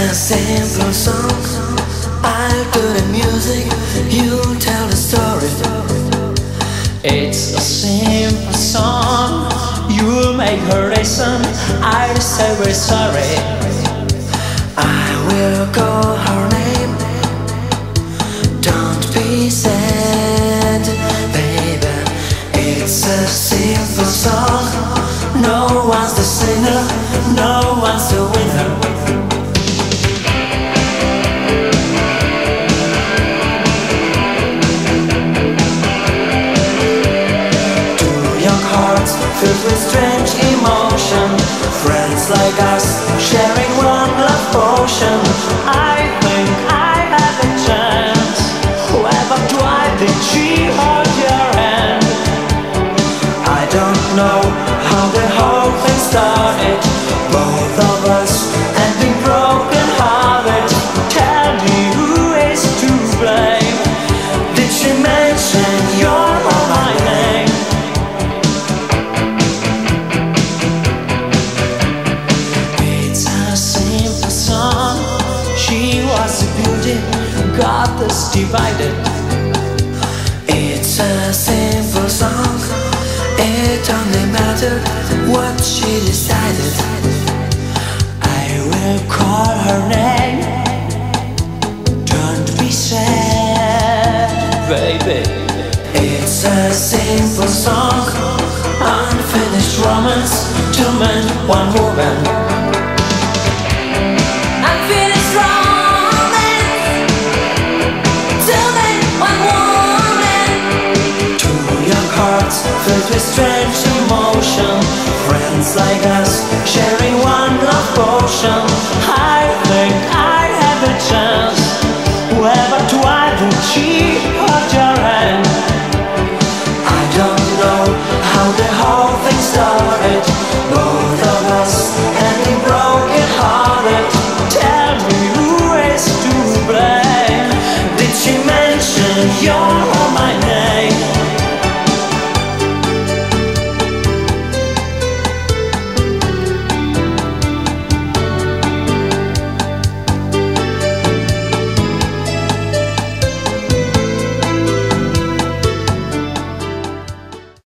A simple song. I'll do the music, you tell the story. It's a simple song. You'll make her listen. I'll say we're sorry. I will call her name. Don't be sad, baby. It's a simple song. No one's the singer, no one's the emotion. Friends like us sharing one love potion. I think I have a chance. Whoever why did she hold your hand? I don't know how the was a us divided. It's a simple song. It only mattered what she decided. I will call her name. Don't be sad, baby. It's a simple song. Unfinished romance. Two men, one woman. Emotion. Friends like us sharing one love potion.